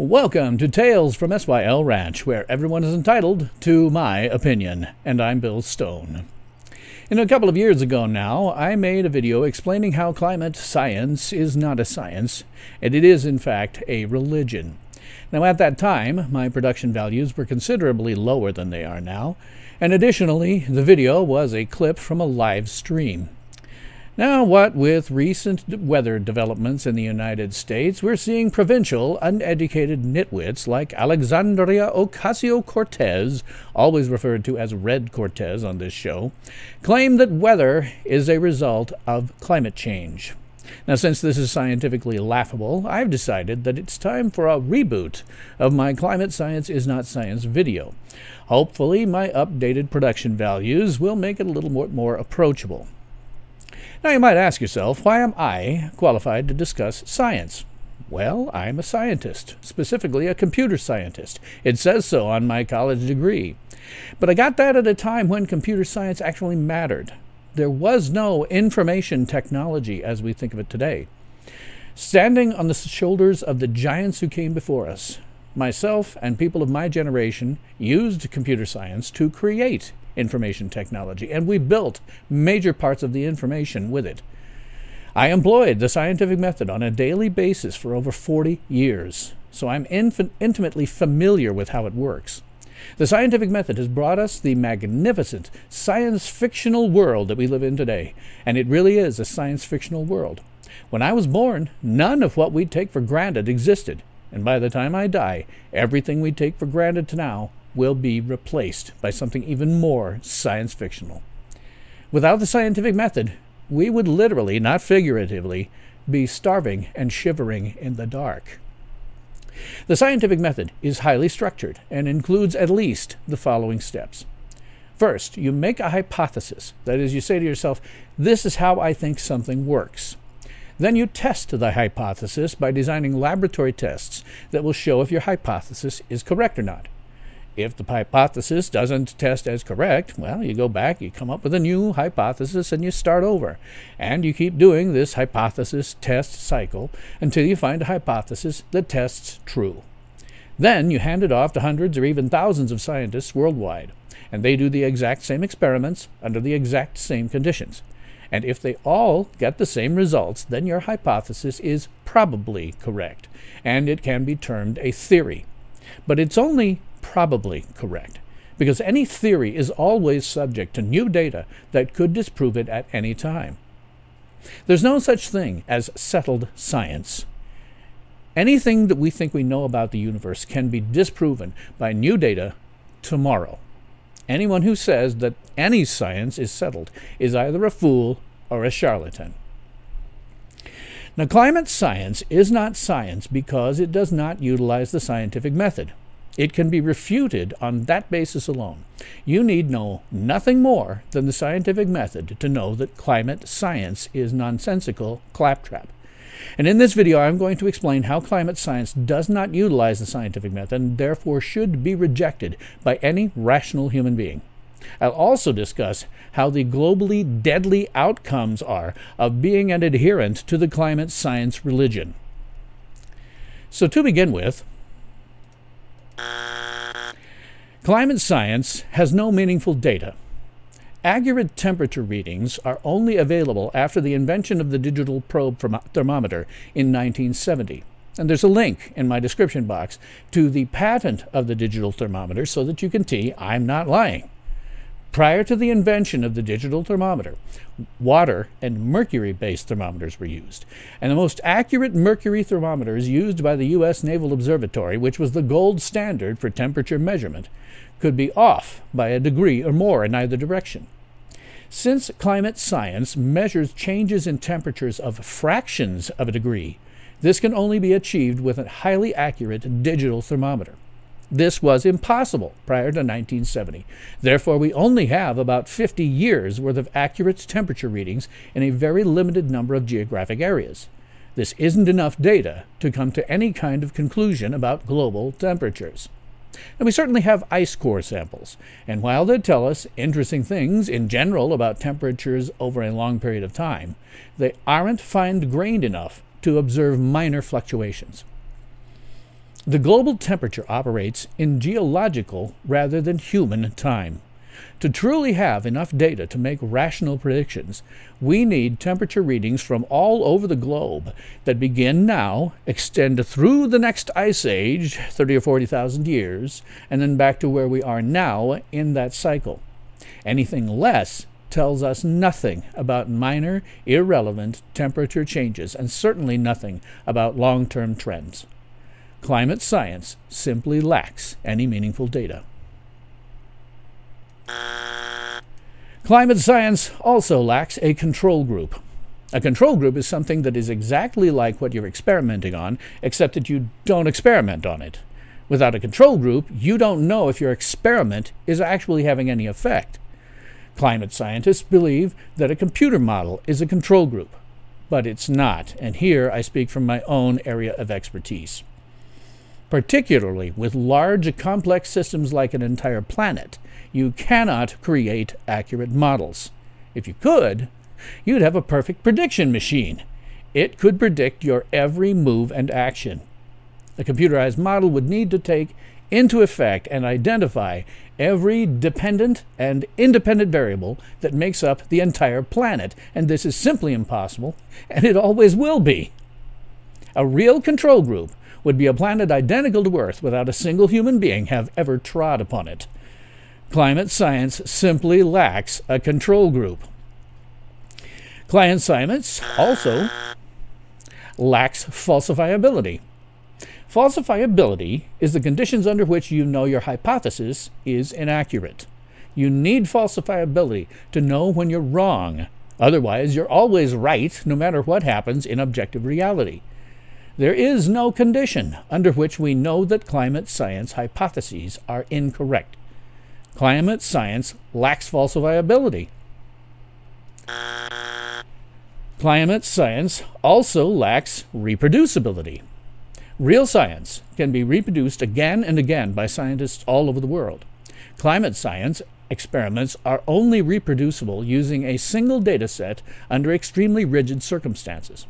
Welcome to Tales from SYL Ranch, where everyone is entitled to my opinion, and I'm Bill Stone. In a couple of years ago now, I made a video explaining how climate science is not a science, and it is in fact a religion. Now at that time, my production values were considerably lower than they are now, and additionally, the video was a clip from a live stream. Now, what with recent weather developments in the United States, we're seeing provincial, uneducated nitwits like Alexandria Ocasio Cortez, always referred to as Red Cortez on this show, claim that weather is a result of climate change. Now, since this is scientifically laughable, I've decided that it's time for a reboot of my Climate Science is Not Science video. Hopefully, my updated production values will make it a little more, more approachable. Now you might ask yourself, why am I qualified to discuss science? Well, I'm a scientist, specifically a computer scientist. It says so on my college degree. But I got that at a time when computer science actually mattered. There was no information technology as we think of it today. Standing on the shoulders of the giants who came before us, myself and people of my generation used computer science to create information technology, and we built major parts of the information with it. I employed the scientific method on a daily basis for over 40 years, so I'm intimately familiar with how it works. The scientific method has brought us the magnificent science fictional world that we live in today, and it really is a science fictional world. When I was born, none of what we take for granted existed, and by the time I die, everything we take for granted now will be replaced by something even more science fictional. Without the scientific method, we would literally, not figuratively, be starving and shivering in the dark. The scientific method is highly structured and includes at least the following steps. First, you make a hypothesis. That is, you say to yourself, this is how I think something works. Then you test the hypothesis by designing laboratory tests that will show if your hypothesis is correct or not. If the hypothesis doesn't test as correct, well, you go back, you come up with a new hypothesis, and you start over. And you keep doing this hypothesis test cycle until you find a hypothesis that tests true. Then you hand it off to hundreds or even thousands of scientists worldwide, and they do the exact same experiments under the exact same conditions. And if they all get the same results, then your hypothesis is probably correct, and it can be termed a theory. But it's only probably correct, because any theory is always subject to new data that could disprove it at any time. There's no such thing as settled science. Anything that we think we know about the universe can be disproven by new data tomorrow. Anyone who says that any science is settled is either a fool or a charlatan. Now, climate science is not science because it does not utilize the scientific method. It can be refuted on that basis alone. You need know nothing more than the scientific method to know that climate science is nonsensical claptrap. And in this video, I'm going to explain how climate science does not utilize the scientific method and therefore should be rejected by any rational human being. I'll also discuss how the globally deadly outcomes are of being an adherent to the climate science religion. So to begin with, Climate science has no meaningful data. Accurate temperature readings are only available after the invention of the digital probe thermometer in 1970. And there's a link in my description box to the patent of the digital thermometer so that you can see I'm not lying. Prior to the invention of the digital thermometer, water and mercury based thermometers were used. And the most accurate mercury thermometers used by the U.S. Naval Observatory, which was the gold standard for temperature measurement, could be off by a degree or more in either direction. Since climate science measures changes in temperatures of fractions of a degree, this can only be achieved with a highly accurate digital thermometer. This was impossible prior to 1970. Therefore, we only have about 50 years worth of accurate temperature readings in a very limited number of geographic areas. This isn't enough data to come to any kind of conclusion about global temperatures. And we certainly have ice core samples, and while they tell us interesting things in general about temperatures over a long period of time, they aren't fine grained enough to observe minor fluctuations. The global temperature operates in geological rather than human time. To truly have enough data to make rational predictions, we need temperature readings from all over the globe that begin now, extend through the next ice age, 30 or 40,000 years, and then back to where we are now in that cycle. Anything less tells us nothing about minor, irrelevant temperature changes, and certainly nothing about long term trends. Climate science simply lacks any meaningful data. Climate science also lacks a control group. A control group is something that is exactly like what you're experimenting on, except that you don't experiment on it. Without a control group, you don't know if your experiment is actually having any effect. Climate scientists believe that a computer model is a control group, but it's not, and here I speak from my own area of expertise. Particularly with large, complex systems like an entire planet, you cannot create accurate models. If you could, you'd have a perfect prediction machine. It could predict your every move and action. A computerized model would need to take into effect and identify every dependent and independent variable that makes up the entire planet, and this is simply impossible, and it always will be. A real control group would be a planet identical to Earth without a single human being have ever trod upon it. Climate science simply lacks a control group. Climate science also lacks falsifiability. Falsifiability is the conditions under which you know your hypothesis is inaccurate. You need falsifiability to know when you're wrong. Otherwise, you're always right no matter what happens in objective reality. There is no condition under which we know that climate science hypotheses are incorrect. Climate science lacks falsifiability. Climate science also lacks reproducibility. Real science can be reproduced again and again by scientists all over the world. Climate science experiments are only reproducible using a single data set under extremely rigid circumstances.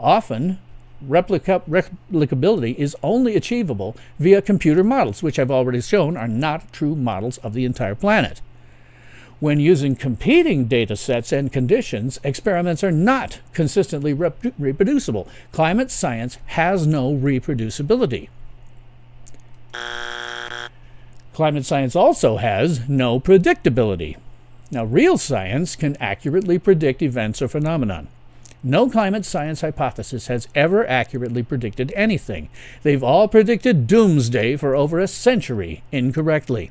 Often, replica replicability is only achievable via computer models, which I've already shown are not true models of the entire planet. When using competing data sets and conditions, experiments are not consistently rep reproducible. Climate science has no reproducibility. Climate science also has no predictability. Now, real science can accurately predict events or phenomena. No climate science hypothesis has ever accurately predicted anything. They've all predicted doomsday for over a century incorrectly.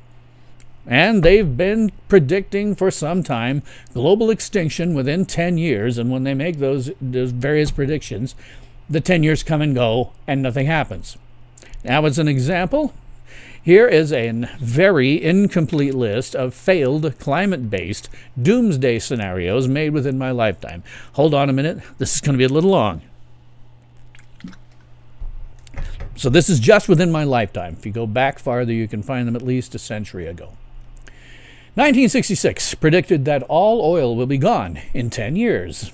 And they've been predicting for some time global extinction within 10 years. And when they make those, those various predictions, the 10 years come and go and nothing happens. Now, as an example, here is a very incomplete list of failed climate based doomsday scenarios made within my lifetime. Hold on a minute, this is going to be a little long. So, this is just within my lifetime. If you go back farther, you can find them at least a century ago. 1966 predicted that all oil will be gone in 10 years.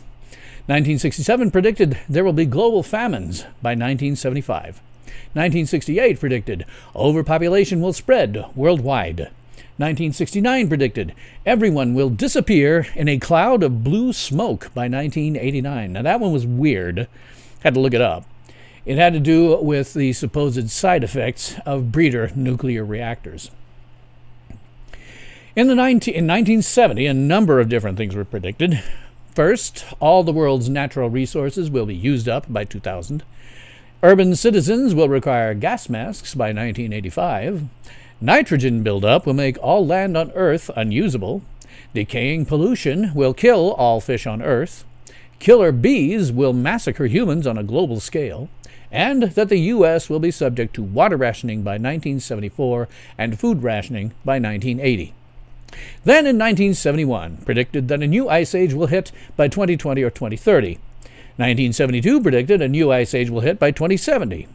1967 predicted there will be global famines by 1975. 1968 predicted overpopulation will spread worldwide. 1969 predicted everyone will disappear in a cloud of blue smoke by 1989. Now that one was weird. Had to look it up. It had to do with the supposed side effects of breeder nuclear reactors. In, the 19, in 1970, a number of different things were predicted. First, all the world's natural resources will be used up by 2000. Urban citizens will require gas masks by 1985. Nitrogen buildup will make all land on Earth unusable. Decaying pollution will kill all fish on Earth. Killer bees will massacre humans on a global scale. And that the U.S. will be subject to water rationing by 1974 and food rationing by 1980. Then in 1971, predicted that a new ice age will hit by 2020 or 2030. 1972 predicted a new ice age will hit by 2070.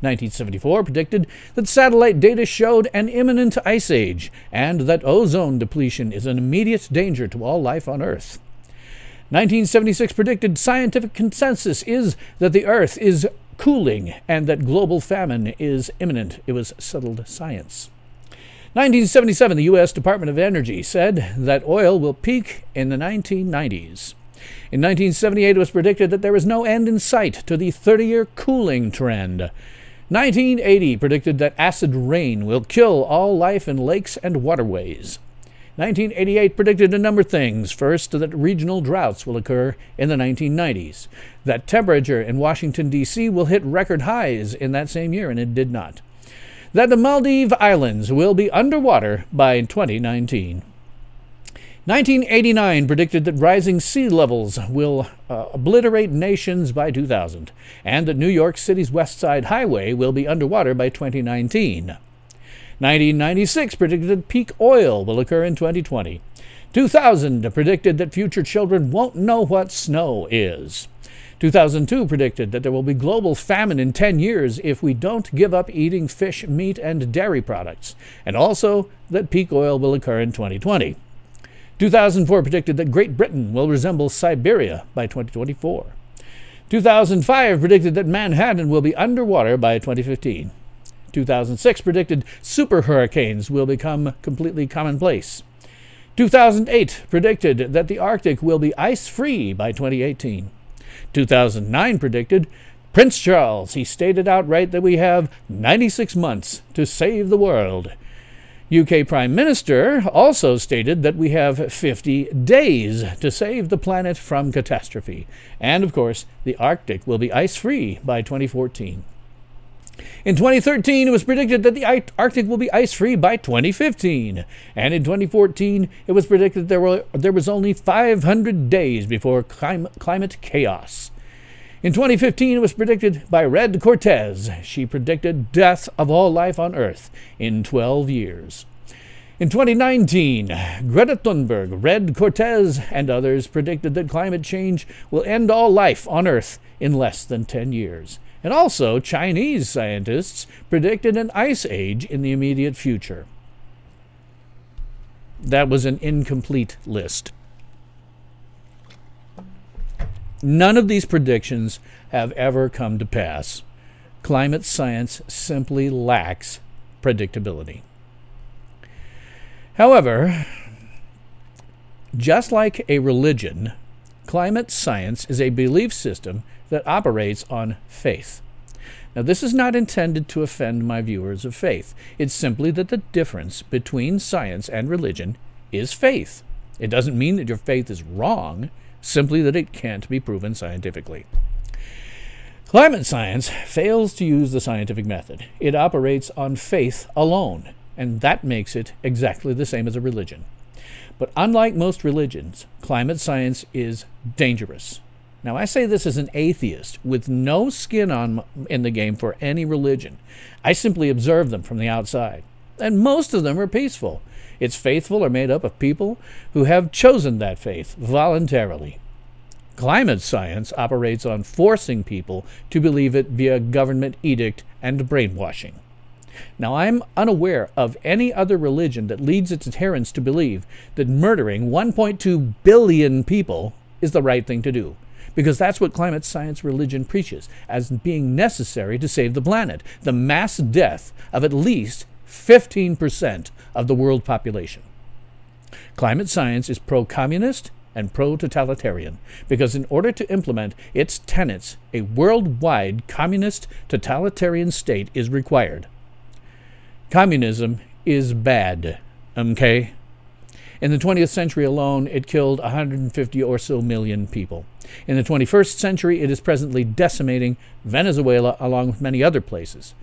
1974 predicted that satellite data showed an imminent ice age and that ozone depletion is an immediate danger to all life on Earth. 1976 predicted scientific consensus is that the Earth is cooling and that global famine is imminent. It was settled science. 1977, the U.S. Department of Energy said that oil will peak in the 1990s. In 1978, it was predicted that there was no end in sight to the 30 year cooling trend. 1980 predicted that acid rain will kill all life in lakes and waterways. 1988 predicted a number of things. First, that regional droughts will occur in the 1990s, that temperature in Washington, D.C. will hit record highs in that same year, and it did not, that the Maldive Islands will be underwater by 2019. 1989 predicted that rising sea levels will uh, obliterate nations by 2000, and that New York City's West Side Highway will be underwater by 2019. 1996 predicted that peak oil will occur in 2020. 2000 predicted that future children won't know what snow is. 2002 predicted that there will be global famine in 10 years if we don't give up eating fish, meat, and dairy products, and also that peak oil will occur in 2020. 2004 predicted that Great Britain will resemble Siberia by 2024. 2005 predicted that Manhattan will be underwater by 2015. 2006 predicted super hurricanes will become completely commonplace. 2008 predicted that the Arctic will be ice free by 2018. 2009 predicted Prince Charles, he stated outright that we have 96 months to save the world. UK Prime Minister also stated that we have 50 days to save the planet from catastrophe. And of course, the Arctic will be ice free by 2014. In 2013, it was predicted that the Arctic will be ice free by 2015. And in 2014, it was predicted there, were, there was only 500 days before clim climate chaos. In 2015, it was predicted by Red Cortez. She predicted death of all life on Earth in 12 years. In 2019, Greta Thunberg, Red Cortez, and others predicted that climate change will end all life on Earth in less than 10 years. And also, Chinese scientists predicted an ice age in the immediate future. That was an incomplete list. None of these predictions have ever come to pass. Climate science simply lacks predictability. However, just like a religion, climate science is a belief system that operates on faith. Now, this is not intended to offend my viewers of faith. It's simply that the difference between science and religion is faith. It doesn't mean that your faith is wrong, simply that it can't be proven scientifically. Climate science fails to use the scientific method. It operates on faith alone, and that makes it exactly the same as a religion. But unlike most religions, climate science is dangerous. Now, I say this as an atheist with no skin on in the game for any religion. I simply observe them from the outside. And most of them are peaceful. It's faithful are made up of people who have chosen that faith voluntarily. Climate science operates on forcing people to believe it via government edict and brainwashing. Now, I'm unaware of any other religion that leads its adherents to believe that murdering 1.2 billion people is the right thing to do because that's what climate science religion preaches as being necessary to save the planet the mass death of at least 15% of the world population. Climate science is pro communist and pro totalitarian because, in order to implement its tenets, a worldwide communist totalitarian state is required. Communism is bad, okay? In the 20th century alone, it killed 150 or so million people. In the 21st century, it is presently decimating Venezuela along with many other places.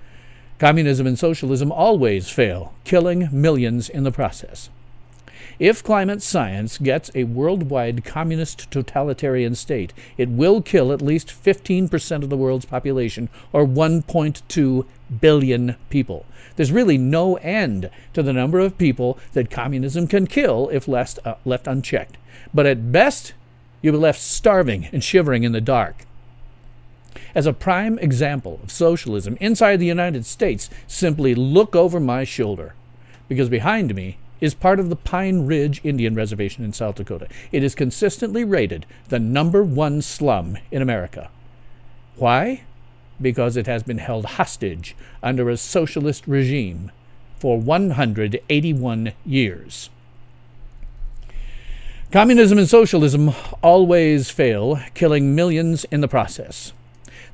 Communism and socialism always fail, killing millions in the process. If climate science gets a worldwide communist totalitarian state, it will kill at least 15% of the world's population, or 1.2 billion people. There's really no end to the number of people that communism can kill if left, uh, left unchecked. But at best, you'll be left starving and shivering in the dark. As a prime example of socialism inside the United States, simply look over my shoulder, because behind me is part of the Pine Ridge Indian Reservation in South Dakota. It is consistently rated the number one slum in America. Why? because it has been held hostage under a socialist regime for 181 years. Communism and socialism always fail, killing millions in the process.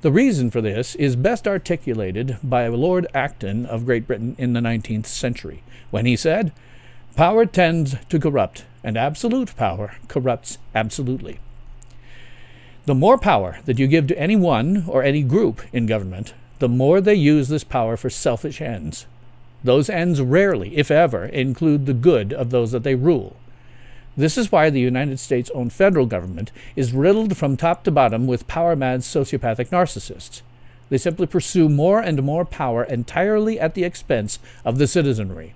The reason for this is best articulated by Lord Acton of Great Britain in the 19th century, when he said, Power tends to corrupt, and absolute power corrupts absolutely. The more power that you give to any one or any group in government, the more they use this power for selfish ends. Those ends rarely, if ever, include the good of those that they rule. This is why the United States owned federal government is riddled from top to bottom with power mad sociopathic narcissists. They simply pursue more and more power entirely at the expense of the citizenry.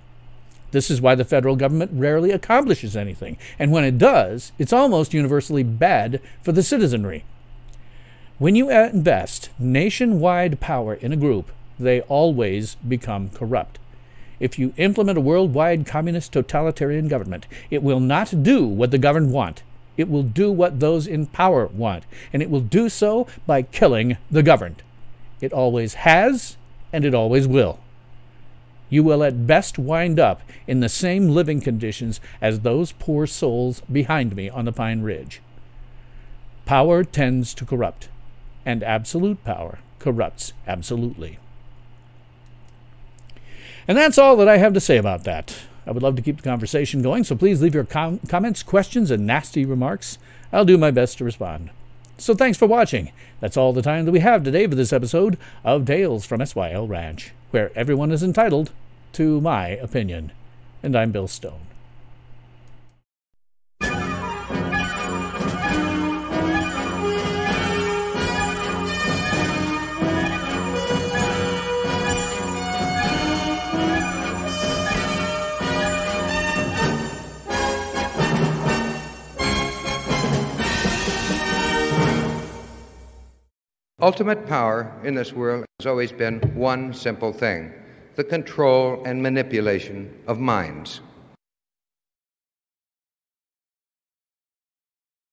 This is why the federal government rarely accomplishes anything, and when it does, it's almost universally bad for the citizenry. When you invest nationwide power in a group, they always become corrupt. If you implement a worldwide communist totalitarian government, it will not do what the governed want. It will do what those in power want, and it will do so by killing the governed. It always has, and it always will. You will at best wind up in the same living conditions as those poor souls behind me on the Pine Ridge. Power tends to corrupt, and absolute power corrupts absolutely. And that's all that I have to say about that. I would love to keep the conversation going, so please leave your com comments, questions, and nasty remarks. I'll do my best to respond. So thanks for watching. That's all the time that we have today for this episode of Tales from SYL Ranch, where everyone is entitled to my opinion. And I'm Bill Stone. Ultimate power in this world has always been one simple thing the control and manipulation of minds.